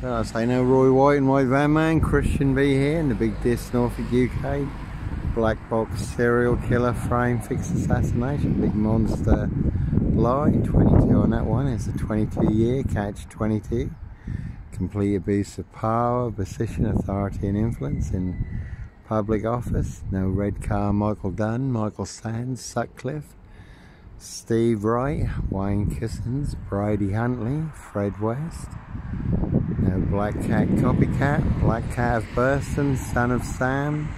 So I say no Roy White and White Van Man, Christian B here in the Big Diss Norfolk UK. Black box serial killer frame fixed assassination, big monster line, 22 on that one. It's a 22 year catch 22. Complete abuse of power, position, authority and influence in public office. No red car, Michael Dunn, Michael Sams, Sutcliffe, Steve Wright, Wayne Couzens, Brady Huntley, Fred West. Black Cat Copycat, Black Cat of Burston, Son of Sam,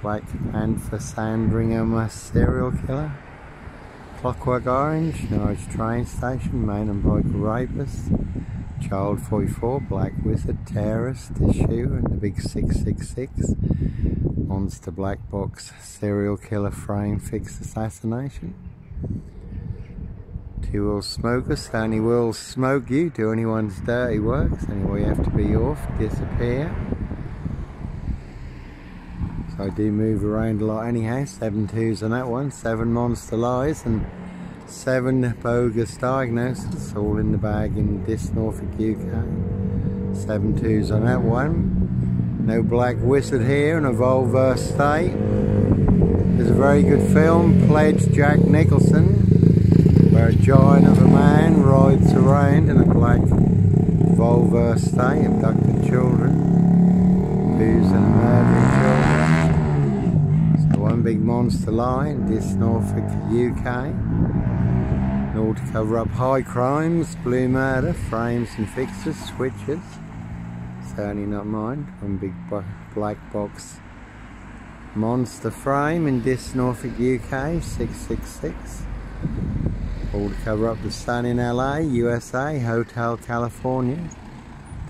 Black Panther Sandringham Serial Killer, Clockwork Orange, Norwich Train Station, Main and Biker Rapist, Child 44, Black Wizard, Terrorist, Issue, and the Big 666, Monster Black Box Serial Killer Frame Fixed Assassination. Two will smoke us, and he will smoke you, do anyone's dirty works, anyway you have to be off, disappear. So I do move around a lot anyhow, seven twos on that one, seven monster lies and seven bogus diagnoses, all in the bag in this Norfolk UK. Seven twos on that one. No Black Wizard here in a Volvo state. It's a very good film, Pledge Jack Nicholson a giant of a man rides around in a black Volvo estate, abducting children, abusing and murdering children. So one big monster line, this Norfolk, UK. Order to cover up high crimes, blue murder, frames and fixtures, switches. Certainly not mine. One big black box monster frame in this Norfolk, UK, 666 all to cover up the sun in LA, USA, Hotel California.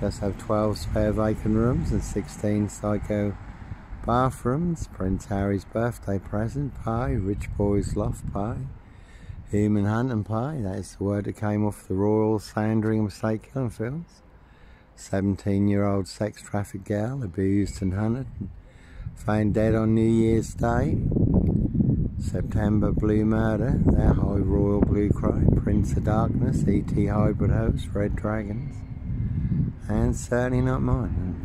Does have 12 spare vacant rooms and 16 psycho bathrooms. Prince Harry's birthday present pie, rich boys loft pie, human hunting pie. That is the word that came off the Royal Sandringham State Killing Fields. 17 year old sex trafficked girl abused and hunted. Found dead on New Year's Day. September Blue Murder, their High Royal Blue Crow, Prince of Darkness, E.T. Hybrid Host, Red Dragons, and certainly not mine.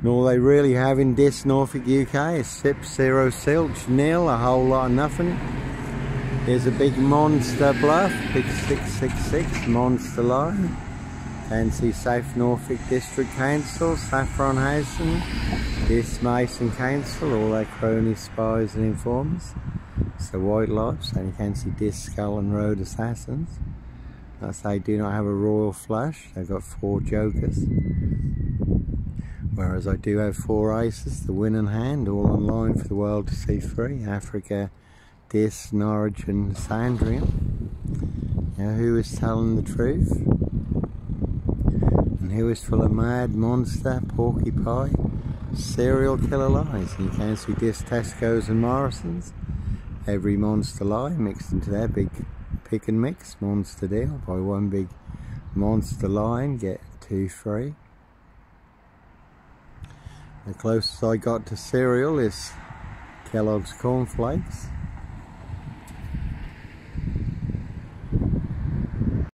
And all they really have in this Norfolk UK is Sip, Zero, Silch, Nil, a whole lot of nothing. Here's a big monster bluff, big 666 monster line. Fancy Safe Norfolk District Council, Saffron Housing, this Mason Council, all their cronies, spies and informers. It's the White Lodge, and you can see Disc Skull and Road Assassins. That's they do not have a royal flush, they've got four jokers. Whereas I do have four aces, the win winning hand, all online for the world to see free. Africa, Diss, Norwich and Sandringham. Now who is telling the truth? And who is full of mad monster, porcupine, serial killer lies? And you can see Diss, Tesco's and Morrison's every monster line mixed into their big pick and mix monster deal. Buy one big monster line, get two free. The closest I got to cereal is Kellogg's Cornflakes.